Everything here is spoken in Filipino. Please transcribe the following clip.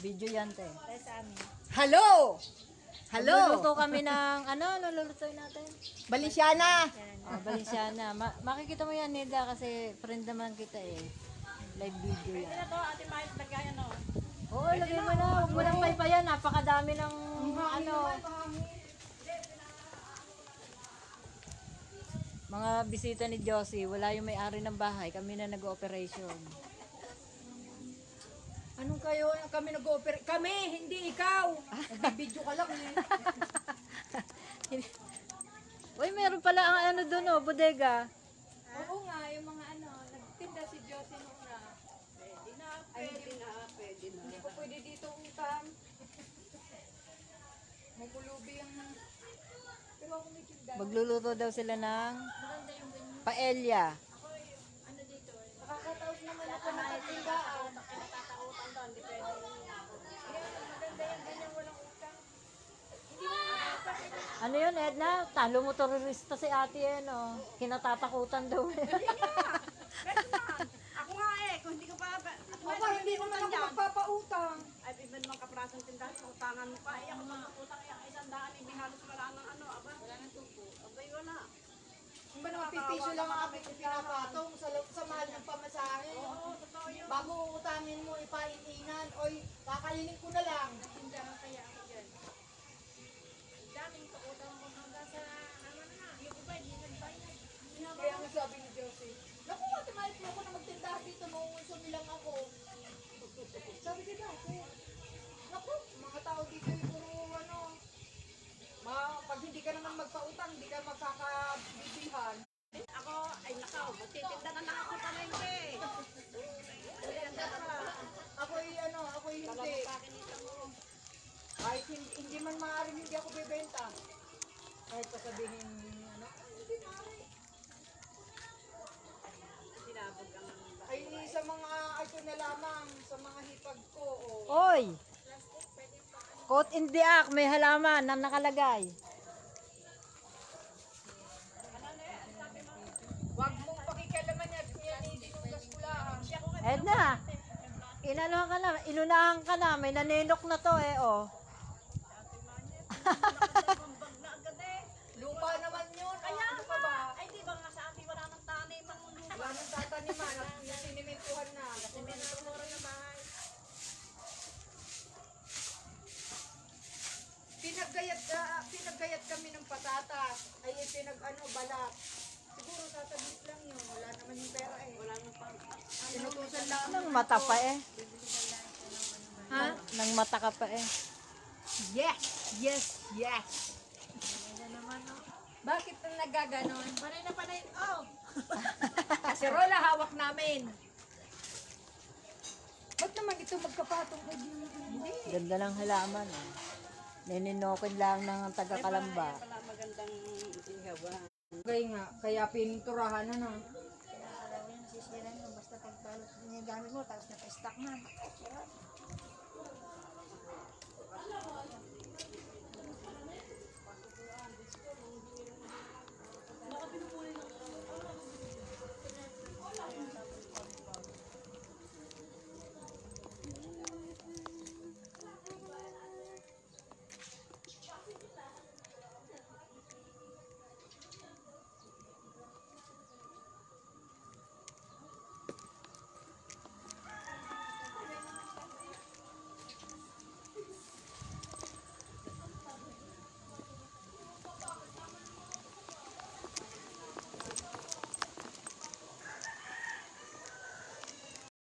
Video yan, te. Tayo sa amin. Hello! Luluto Hello! kami ng, ano, lulutuin natin? Balisyana! Oh, Balenciana. Ma- makikita mo yan, Nida, kasi friend naman kita eh. Live video yan. Ito, ate Mahit, lagayan o. Oo, lagay mo na. Huwag mo nang paypayan. Napakadami ng, ano, mga bisita ni Josie. Wala yung may-ari ng bahay. Kami na nag-operation. Anong kayo? Kami nag-ooperate. Kami, hindi ikaw! Nagbibideo ka lang eh. Uy, meron pala ang ano doon, oh, bodega. Oo nga, yung mga ano, nagtinda si Josie nung na. Pwede na, pwede na, pwede na. Hindi ko pwede dito utang. Mukulubi ang... Pero ako may tinda. Magluluto daw sila ng paella. Nakakataos naman ako na katindaan. Natatautan doon, di pwede. Maganda yung ganyan walang utang. Ano yun, Edna? Talo mo terorista si ate yan, oh. Kinatatakutan daw. Ako nga eh, kung hindi ka pa, Ako, hindi naman ako magpapautang. ay iban mga kaprasong tindahan, utangan mo pa, ay ako mga utang, ay isang daan, hindi halos wala ng ano, aba, wala ng tubo, abay wala. Kung ba naman pipiso lang ang aking pinapatong sa, sa mahal ng pamasahe. Oo, totoo yun. Bago utangin mo, ipaitingan. Oy, kakainin ko na lang. Tindahan kaya ako dyan. Daming pautang mo hanggang sa, ano na, yung iba, hindi nagbayad. Kaya nga sabi ni Josie, Naku, ate mo ako na magtindahan dito, mauunso nilang ako. Sabi ko dati, naku, mga tao dito yung puro ano, ma, pag hindi ka naman magpautang, hindi ka magkakabibihan. Ako, ay nakaw, magtitinda na lang ako palengke. Tinda na lang. Ako'y ano, ako'y hindi. Pakinita mo. Kahit hindi, hindi man maaaring hindi ako bebenta. Kahit sasabihin, ano, hindi maaari. Sinabog ang Ay, sa mga, ito na lamang, sa mga hipag ko, oh. Oy! Caught in the act, may halaman na nakalagay. Huwag mong pakikialaman yan, yan idinugas ko lang. Edna, inaluhan ka na, inunahan ka na, may naninok na to eh, oh. Bag na agad eh. Lupa naman yun. Kaya ano nga, ba? ay di ba nga sa atin wala nang tanim ang lupa. Wala nang tataniman at yung sinimentuhan na. Semento mo rin yung bahay. Pinaggayat, ah, pinaggayat kami ng patatas. Ay, pinag ano, balat. Siguro sasagot lang yun. Wala naman yung pera eh. Wala nang pang... Sinutusan lang. Nang mata pa eh. Ha? Nang mata ka pa eh. Yes! Yes! Yes! Bakit na nagaganon? Panay na panay. Oh! Kasi rola hawak namin. Ba't naman ito magkapatong kay Hindi. Ganda ng halaman eh. Nininokin lang ng taga-kalamba. Wala magandang ihawa. Kaya nga, kaya pininturahan na na. Kaya alam mo yung sisiran mo, basta pagbalot niya gamit mo, tapos naka-stack na.